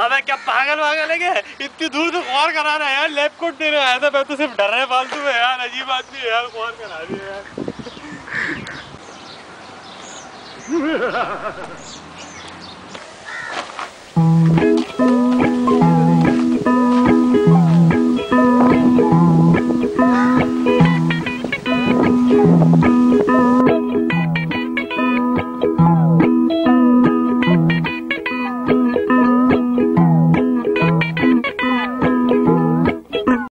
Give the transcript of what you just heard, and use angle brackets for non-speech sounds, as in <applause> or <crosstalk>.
पागल वागल है क्या? इतनी दूर से ख्वार करा रहा है यार लेप कोट देने आया था मैं तो सिर्फ़ डर रहा है, फालतू में यार, अजीब आदमी है यार ख्वार करा रही है यार। <laughs>